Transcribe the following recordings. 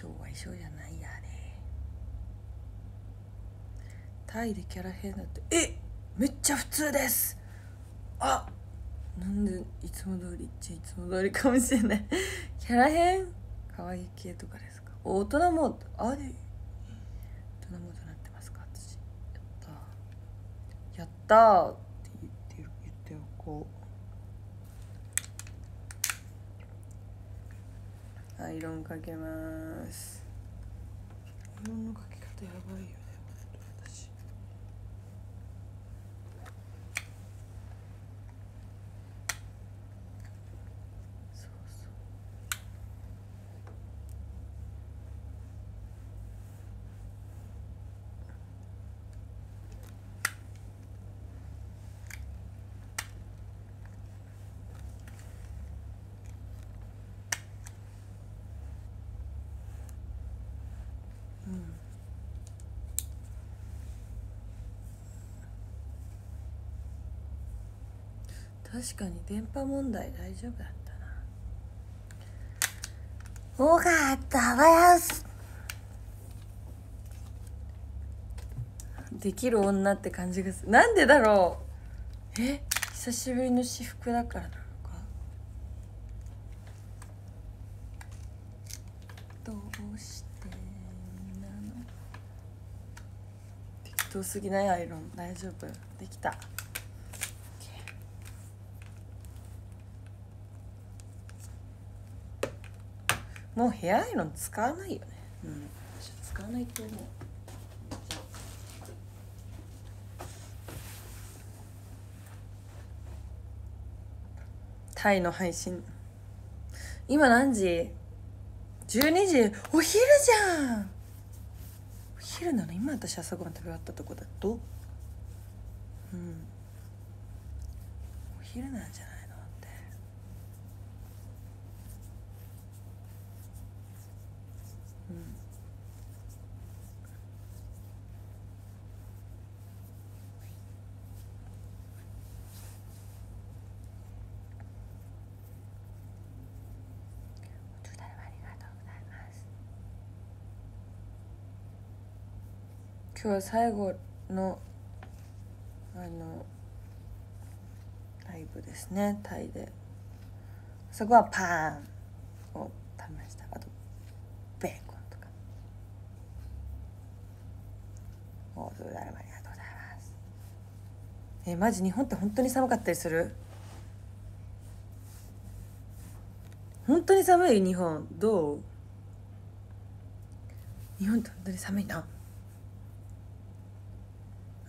今日は衣装じゃないやねタイでキャラ変だって。えめっちゃ普通です。あなんでいつも通りっちゃいつも通りかもしれない。キャラ変？可愛い系とかですか？大人モードあれ？大人モードなってますか？私。やったやったって言ってる言っておこう。アイロンかけます。アイロンのかけ方やばいよ。確かに電波問題大丈夫だったな。よかったですできる女って感じがする。なんでだろう。え？久しぶりの私服だからなのか？どうしてなの？適当すぎない？アイロン。大丈夫？できた。もうヘアアイロン使わないよね。うん。私使わないと思う。タイの配信。今何時 ?12 時。お昼じゃん。お昼なの？今私朝ごはん食べ終わったとこだと？うん。お昼なんじゃないのってうんお茶だるまありがとうございます今日最後のあのライブですね。タイで。そこはパーンを食べました。あとベーコンとか。おおだるまありがとうございます。えマジ日本って本当に寒かったりする？本当に寒い？日本。どう？日本って本当に寒いな。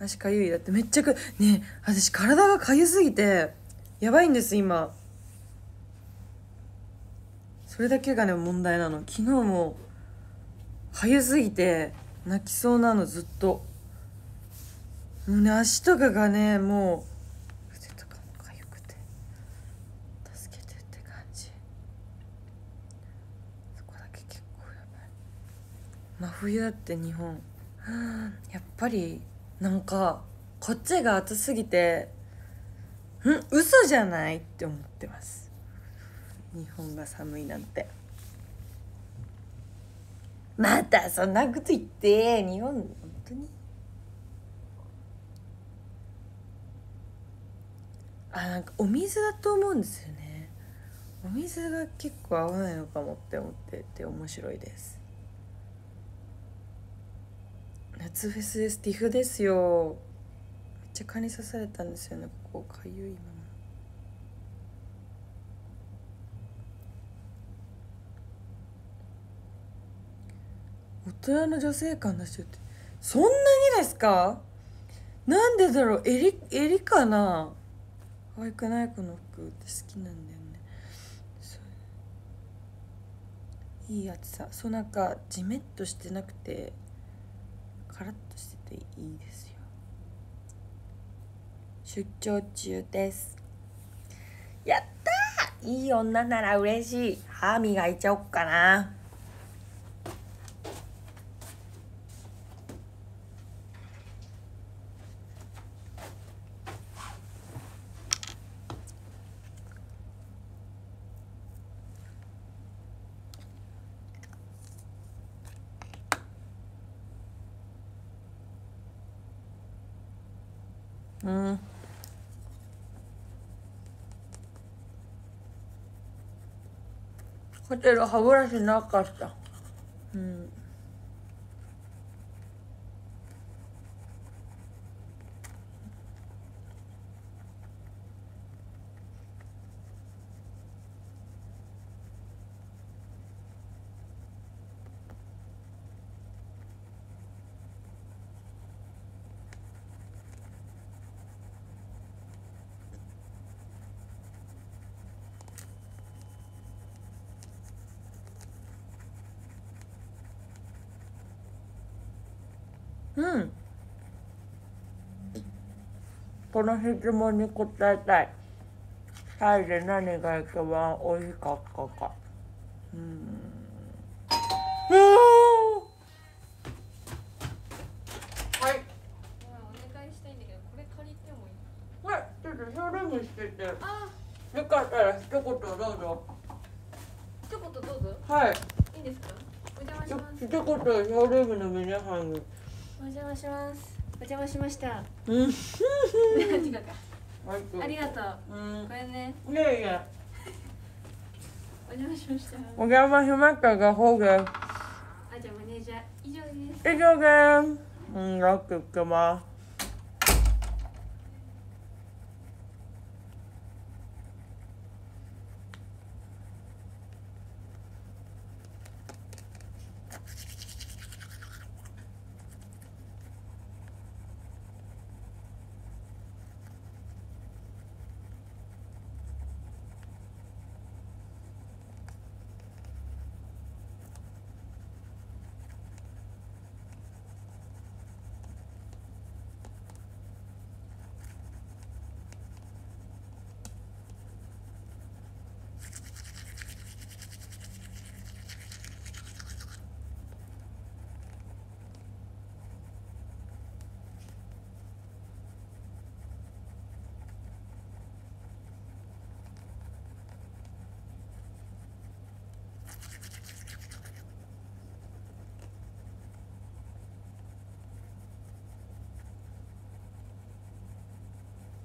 足かゆい。だってめっちゃくねえ私体がかゆすぎてやばいんです今。それだけがね問題なの。昨日もかゆすぎて泣きそうなのずっと。もうね足とかがねもう腕とかもかゆくて助けてって感じ。そこだけ結構やばい。真冬だって日本。はあやっぱりなんかこっちが暑すぎてん？嘘じゃないって思ってます。日本が寒いなんて。またそんなこと言って。日本本当に。あなんかお水だと思うんですよね。お水が結構合わないのかもって思ってて面白いです。夏フェスですティフですよ。めっちゃ蚊に刺されたんですよねここかゆいまま大人の女性感出してるってそんなにですか？なんでだろう？襟襟かな？可愛くないこの服って好きなんだよね。いいやつさ。そうなんかジメッとしてなくて。いいですよ。出張中です。やったー！いい女なら嬉しい。歯磨いちゃおっかな。うん。ホテル歯ブラシなかった。うん。この質問に答えたい。タイで何が一番美味しかったか。うん。うはい。お願いしたいんだけどこれ借りてもいい？はい。ちょっとショールームしてて。よあかったら一言どうぞ。一言どうぞ。はい。いいんですか？お邪魔します。一言ショールームの皆さんに。お邪魔します。お邪魔しました。うん。違うかはいありがとう。うん。これね。いやいや。お邪魔しました。お邪魔しましたがほうがあじゃあマネージャー以上です。以上です。うんよく行きます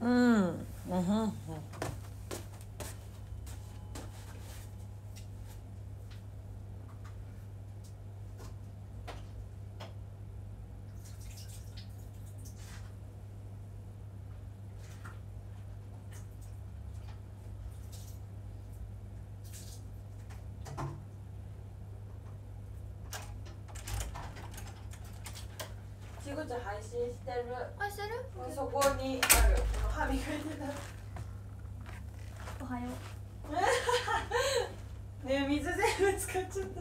うんうぐち配信してる。あしてる？そこにある。歯磨いてた。おはよう。ねえ水全部使っちゃっあいいです。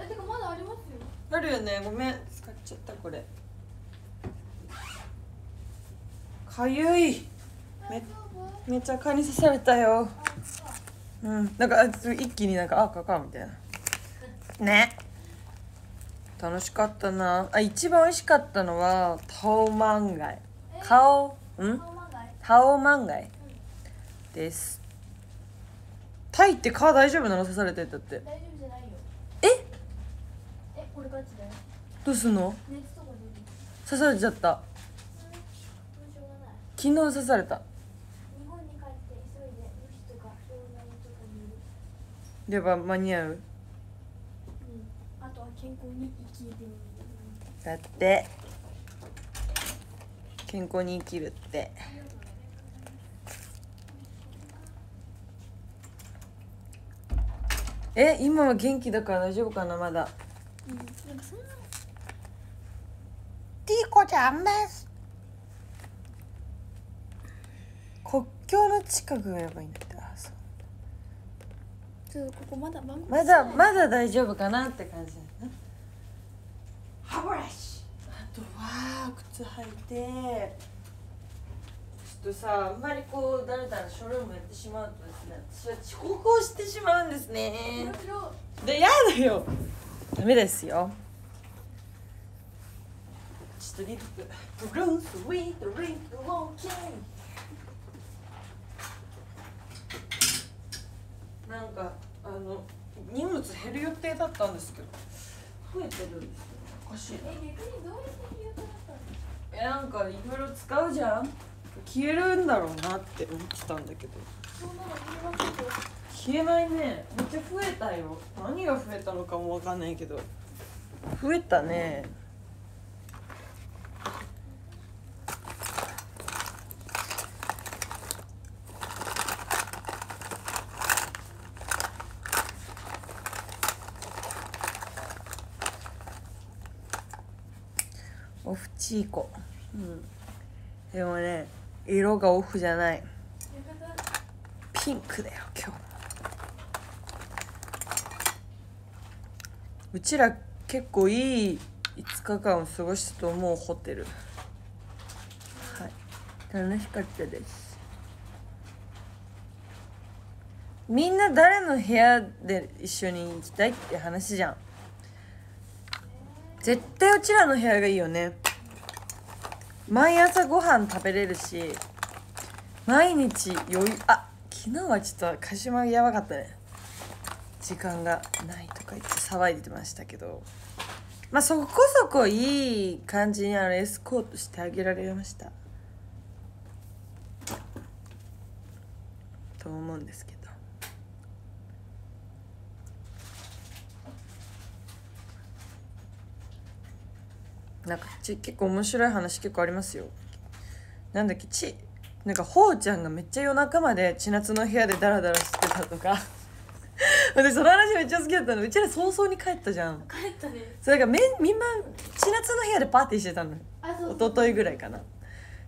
えてかまだありますよ。たあるよねごめん。使っちゃったこれ。かゆい。めめっちゃ蚊に刺されたよ。う。ん。なんかあ一気になんかあかかみたいな。ね楽しかったな。あ一番美味しかったのはタオマンガイ。顔ん？タオマンガイ？です。タイって蚊大丈夫なの？刺されてたって。大丈夫じゃないよ。え？えこれガチだよ。どうすんの？刺されちゃった。昨日刺された。日本に帰って急いで虫とか障害とかにいる。では間に合う？うん。あとは健康にだって健康に生きるって。え今は元気だから大丈夫かなまだ。うんなんかそんな。ティーコちゃんです。国境の近くがやばいんだ。ってあそう。ちょっとここまだまだまだ大丈夫かなって感じだな歯ブラシ。あとは靴履いて。ちょっとさあんまりこうだらだらショールームやってしまうとですね私は遅刻をしてしまうんですね。でやだよ。ダメですよ。ちょっとリップ。ブルースウィートリップウォーキン。なんかあの荷物減る予定だったんですけど増えてるんですよおかしいな。えなんかいろいろ使うじゃん。消えるんだろうなって思ってたんだけど。消えないね。めっちゃ増えたよ。何が増えたのかもわかんないけど。増えたねオフチーコ。うん。でもね色がオフじゃない。ピンクだよ今日。うちら結構いい5日間を過ごしたと思うホテル。はい。楽しかったです。みんな誰の部屋で一緒に行きたいって話じゃん。絶対うちらの部屋がいいよね毎朝ご飯食べれるし毎日余裕あ昨日はちょっと鹿島やばかったね。時間がないとか言って騒いでましたけど。まあそこそこいい感じにあのエスコートしてあげられました。と思うんですけど。なんかち結構面白い話結構ありますよ。なんだっけちなんかほうちゃんがめっちゃ夜中まで千夏の部屋でダラダラしてたとか。私その話めっちゃ好きだったの。うちら早々に帰ったじゃん。帰ったね。それがめみんな千夏の部屋でパーティーしてたの。あそう。一昨日ぐらいかな。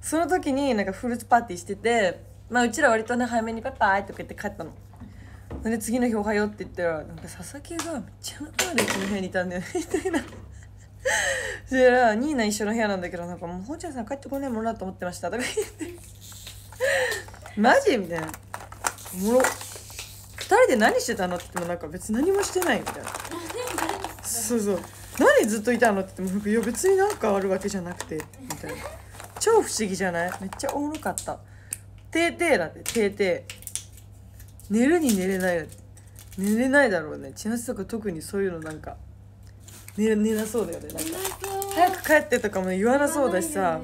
その時になんかフルーツパーティーしててまあうちら割とね早めにバイバイとか言って帰ったの。で次の日おはようって言ったらなんか佐々木がめっちゃ夜中までうちの部屋にいたんだよねみたいな そしたらニーナ一緒の部屋なんだけどなんかもうほうちゃんさん帰ってこねえもんなと思ってましたとか言って。マジみたいな。おもろ。二人で何してたのって言ってもなんか別に何もしてないみたいな。そうそう。何ずっといたのって言ってもいや別になんかあるわけじゃなくてみたいな。超不思議じゃない？めっちゃおもろかった。てーてーだっててーてー。寝るに寝れないよ寝れないだろうね。千夏とか特にそういうのなんか。寝寝なそうだよねなんか。早く帰ってとかも言わなそうだしさ。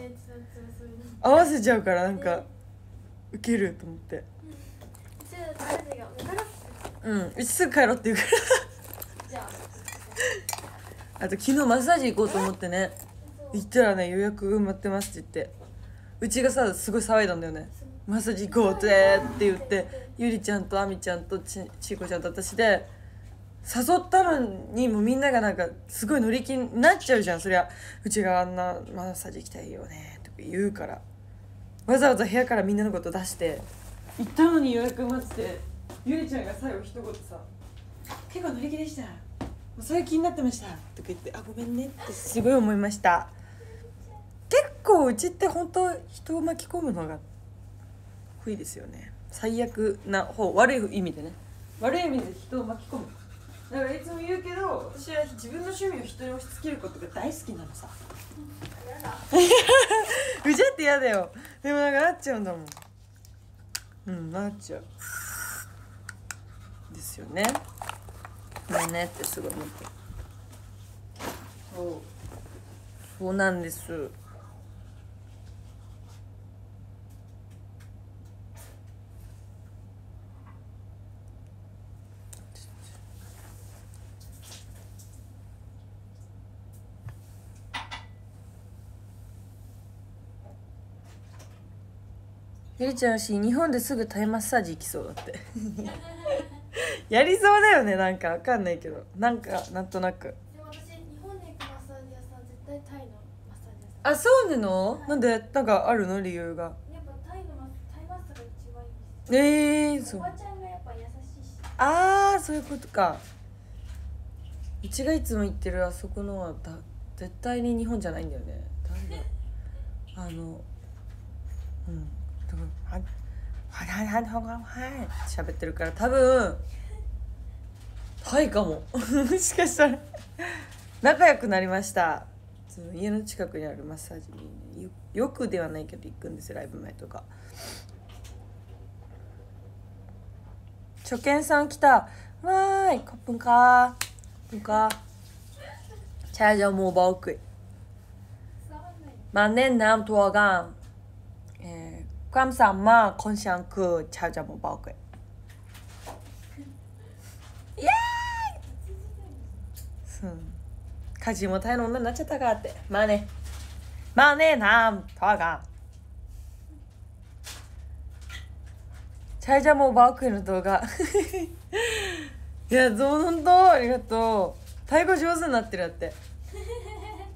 合わせちゃうからなんかウケると思って。うん。うちすぐ帰ろうって言うから。あ。と昨日マッサージ行こうと思ってね。行ったらね予約埋まってますって言って。うちがさすごい騒いだんだよね。マッサージ行こうぜって言ってゆりちゃんとあみちゃんとちちいこちゃんと私で誘ったのにもうみんながなんかすごい乗り気になっちゃうじゃん。そりゃうちがあんなマッサージ行きたいよねとか言うから。わざわざ部屋からみんなのこと出して。行ったのに予約待っててゆりちゃんが最後一言さ「結構乗り気でした」もう最近になってましたとか言って「あごめんね」って。すごい思いました。結構うちって本当人を巻き込むのが不意ですよね。最悪な方悪い意味でね。悪い意味で人を巻き込むだからいつも言うけど私は自分の趣味を人に押し付けることが大好きなのさ。やだ。うちだって嫌だよ。でもなんかなっちゃうんだもん。うんなっちゃう。ですよね。ごめんねってすごい思って。そう。そうなんですゆりちゃんし日本ですぐタイマッサージ行きそうだって。やりそうだよねなんかわかんないけど。なんかなんとなく。でも私日本で行くマッサージ屋さん絶対タイのマッサージ屋さん。あそうなの？なんでなんかあるの？理由が。やっぱタイのマッタイマッサーが一番いいんです。えー、そう。おばちゃんがやっぱ優しいし。ああそういうことか。うちがいつも行ってるあそこのはだ絶対に日本じゃないんだよね。誰だ？あのうんはい喋ってるから多分タイかももしかしたら仲良くなりました家の近くにあるマッサージによくではないけど行くんですよライブ前とか初見さん来たわーいカップンかーんかチャージャーもうバオクい万年はがん ความสามารถของฉันคือชาจะมาบอกเลยイエーイうん家事も大変な女になっちゃったかってまあねまあねなんとがチャイジャモバークの動画いやどう本当ありがとうタイ語上手になってるやって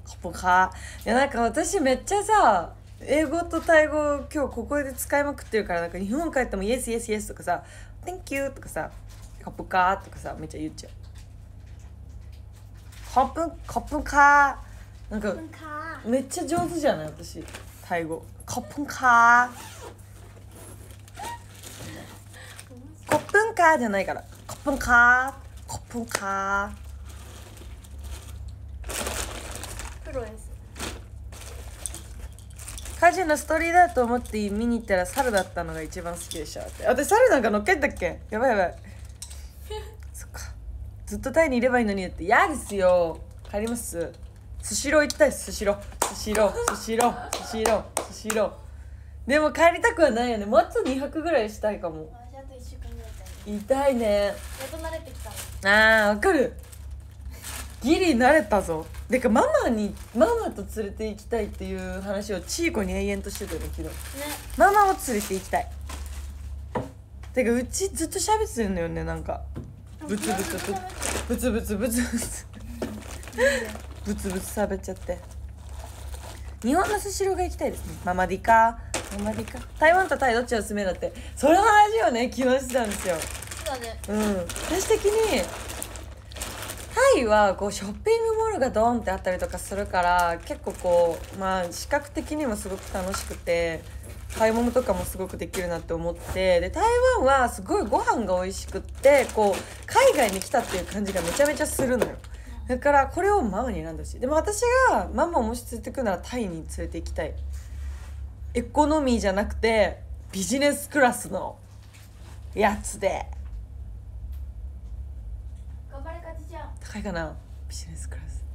コポカいやなんか私めっちゃさ 英語とタイ語今日ここで使いまくってるからなんか日本帰ってもイエスイエスイエスとかさ Thank you とかさコポカとかさめっちゃ言っちゃう。コプンコプンカー。なんかめっちゃ上手じゃない私タイ語。コプンカー。コプンカーじゃないから。コプンカー。コプンカプロですーカジのストーリーだと思って見に行ったら猿だったのが一番好きでした。って私猿なんか乗っけんだっけ？やばいやばい。そっか。ずっとタイにいればいいのにって。嫌ですよ。帰ります。スシロー行きたいスシロー。スシロースシロースシロースシロー。でも帰りたくはないよね。もっと2泊ぐらいしたいかも。私あと1週間ぐらいだよ痛いね。やっと慣れてきたの。あーわかる。ギリ慣れたぞでかママにママと連れて行きたいっていう話をチーコに永遠としてたよね昨日。ね。ママを連れて行きたい。てかうちずっと喋ってるんだよねなんか。ブツブツブツ。ブツブツブツブツ。ブツ喋っちゃって。日本のスシローが行きたいですね。ママディかママディか台湾とタイどっちがおすすめだって。その話をね昨日してたんですよ。そうだね。うん。私的にタイはこうショッピングモールがドンってあったりとかするから結構こうまあ視覚的にもすごく楽しくて買い物とかもすごくできるなって思ってで台湾はすごいご飯が美味しくってこう海外に来たっていう感じがめちゃめちゃするのよ。だからこれをママに選んでほしい。でも私がママをもし連れてくならタイに連れて行きたい。エコノミーじゃなくてビジネスクラスのやつで頑張れかじちゃん高いかな？ビジネスクラス。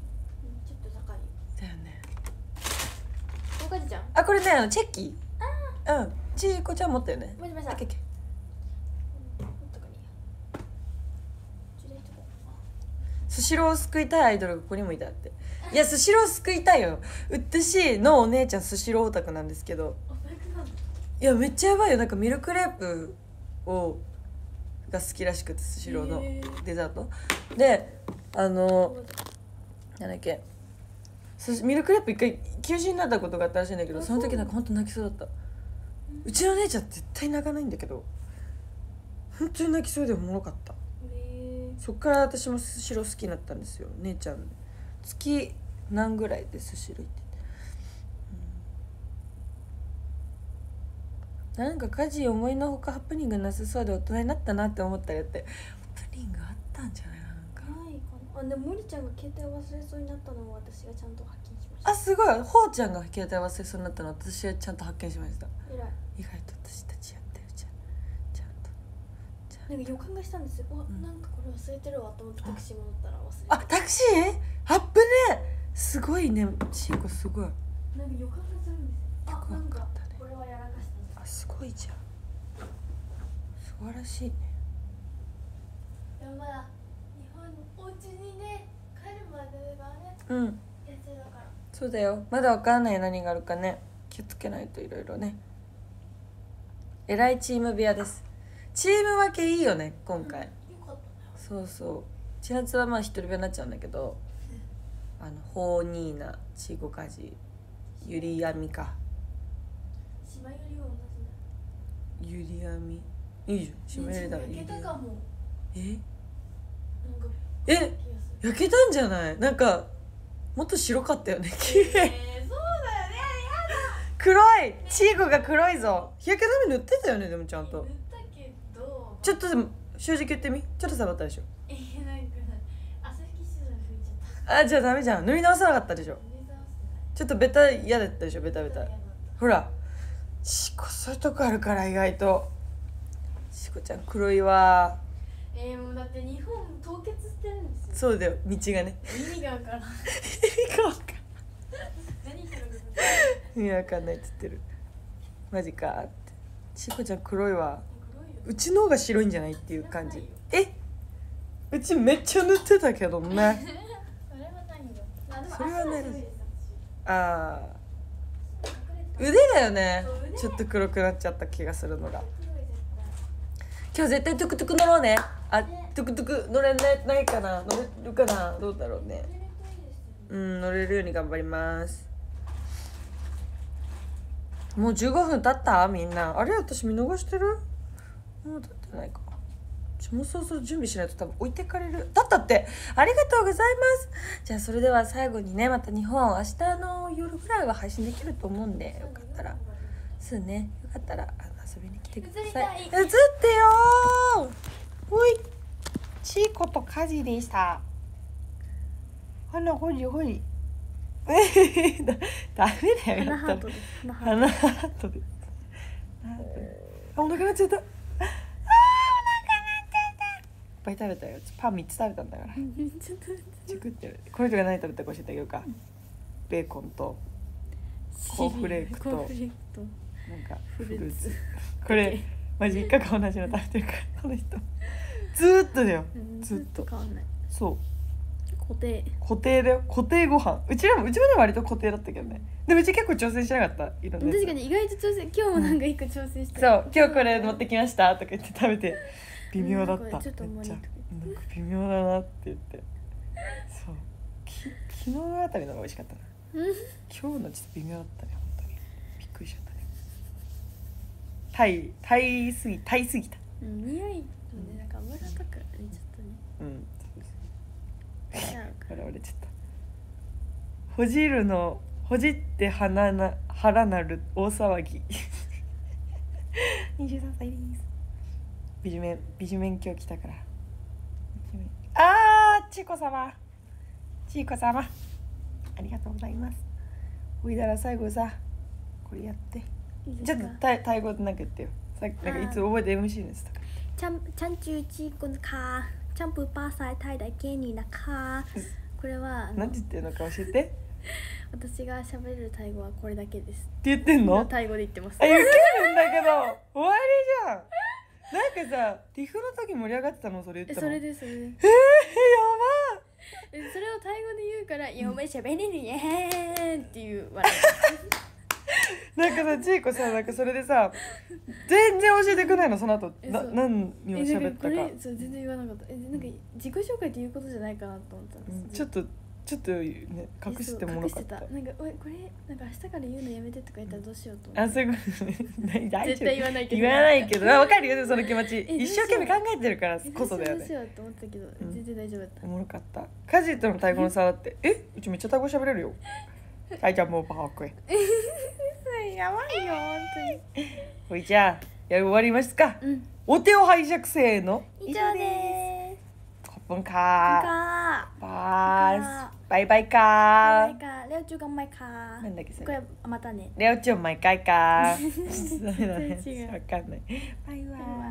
うんちょっと高いだよね。あこれねあのチェッキ。ー。うん。ちいこちゃん持ったよね。もしもし。さオッケーオッケー。もっとかにちょっと人スシローを救いたいアイドルがここにもいたって。いやスシローを救いたいよ。私のお姉ちゃんスシローオタクなんですけど。いやめっちゃやばいよ。なんかミルクレープをが好きらしくてスシローのデザート。であのなんだっけ。ミルクレープ一回休止になったことがあったらしいんだけどあその時なんか本当泣きそうだった。うちの姉ちゃん絶対泣かないんだけど。本当に泣きそうでおもろかった。へそっから私もスシロー好きになったんですよ。姉ちゃん。月何ぐらいでスシロー行ってて、うん。なんか家事思いのほかハプニングなさそうで大人になったなって思ったらやって。ハプニングあったんじゃないあでも森ちゃんが携帯忘れそうになったのを私がちゃんと発見しました。あすごい。ほうちゃんが携帯忘れそうになったの私はちゃんと発見しました。意外と私たちやってるじゃんちゃんとちゃんとなんか予感がしたんですよ、うわん。なんかこれ忘れてるわと思ってタクシー戻ったら忘れてあタクシー？アップねすごいね。シーコすごい。なんか予感がするんですよ。あなんかかったね。これはやらかしたあすごいじゃん。素晴らしいね。でもまだ日本お家にね帰るまでがねうん。やつだから。そうだよ。まだわかんない何があるかね。気をつけないといろいろね。えらいチーム部屋です。チーム分けいいよね今回、よかったねそうそう。千夏はまあ一人部屋になっちゃうんだけどあのホーニーナチーゴカジユリヤミか。島よりは同じだ。ユリヤミいいじゃん。島よりだろねえ？なんかえ焼けたんじゃない？なんかもっと白かったよね。綺麗。えー、そうだよね。黒い。チーゴが黒いぞ。日焼け止め塗ってたよねでもちゃんと。塗ったけど。ちょっとでも正直言ってみ。ちょっと触ったでしょ。えー、なんか朝日シーズン吹いちゃったあじゃあダメじゃん。塗り直さなかったでしょ。ちょっとベタ嫌だったでしょベタベタ。ほら。しこそういうとこあるから意外と。しこちゃん黒いわ。たえー、もうだって日本凍結してるんですよ。そうだよ道がね。意味がわからん。意味がわかん。何言ってるの？か意味わかんないっつってる。マジかって。ちこちゃん黒いわ。黒いよ。うちの方が白いんじゃないっていう感じ。え？うちめっちゃ塗ってたけどね。それはないよ。あでもそれはないあ私隠れてた。ー腕だよね。ちょっと黒くなっちゃった気がするのが今日絶対トゥクトゥク乗ろうね。あトゥクトゥク乗れないないかな？乗れるかな？どうだろうね。うん乗れるように頑張ります。もう15分経った？みんな。あれ？私見逃してる？もう経ってないか。ちょもうそろそろ準備しないと。多分置いてかれる。だったって！ありがとうございます！じゃあそれでは最後にねまた日本明日の夜ぐらいは配信できると思うんでよかったら。そうね。よかったらあ遊びに来てください。映ってよー。ほい。ちいことかじでした。あらほりほりえだダメだよやったら花花ハートでお腹なっちゃった。あーお腹なっちゃった。いっぱい食べたよ。パン3つ食べたんだから。ちょっとって。るこれとか何食べたか教えてあげようか。ベーコンと。コーンフレークとなんかフフルーツ。これマジ3日間同じの食べてるから この人。ずーっとだよ。うんずっと。変わんない。そう。固定。固定だよ。固定ご飯。うちらもうちもでも割と固定だったけどね。でもうち結構挑戦しなかった。いろんなやつ。確かに意外と挑戦今日もなんか一個挑戦してそう。今日これ持ってきました。とか言って食べて。微妙だった。うんなんかちょっとめっちゃ。なんか微妙だなって。言ってそう。き昨日のあたりの方が美味しかったな。うん。今日のちょっと微妙だったね本当にびっくりしちゃったねタイタイすぎタイすぎた。うん匂いとねなんか油とか入れちゃったね。うん。笑われちゃった。ほじるのほじって鼻な腹なる大騒ぎ。23歳です。美女面美女面今日来たから。美女面あーちいこ様。ちいこ様。ありがとうございます。おいだら最後さこれやってちょっとタイタイ語でなくってよ。さっきなんかいつ覚えて MC ですとか。ちゃんちゃんちゅうちこのか。ちゃんぷぱーさいたいだけになか。これは何て言ってるのか教えて。私が喋るタイ語はこれだけです。って言ってんの？タイ語で言ってます。え言ってるんだけど終わりじゃん。なんかさティフの時盛り上がってたの？それ言ったのそれです。えー、やばそれをタイ語で言うから「やお前喋れるやん」っていう笑い。なんかさちいこさなんかそれでさ全然教えてくれないのその後。なえそう。何を喋ったか。れそう全然言わなかった。えなんか自己紹介っていうことじゃないかなと思ったんですうん。ちょっとちょっとね隠してもらかった。なんかおいこれなんか明日から言うのやめてとか言ったらどうしようと思って。あそういうことね。大大絶対言わないけど。言わないけど。あ分かるよその気持ち。え一生懸命考えてるからえこそだよね。どうしようどうしようと思ったけど、ん。全然大丈夫だった。おもろかった。カジとのタイ語の差だって。えうちめっちゃタイ語喋れるよ。はいじゃあもうパークへやばいよ本ほいじゃあや終わりますか。当にうん。お手を拝借せーの。以上です。コップンかかバーかスバイバイバかイバイかレオチューがんまいかなんだっけそれ。これまたね。レオチョン毎回かダメだね全然違う。わかんない。バイバイ。バイバイ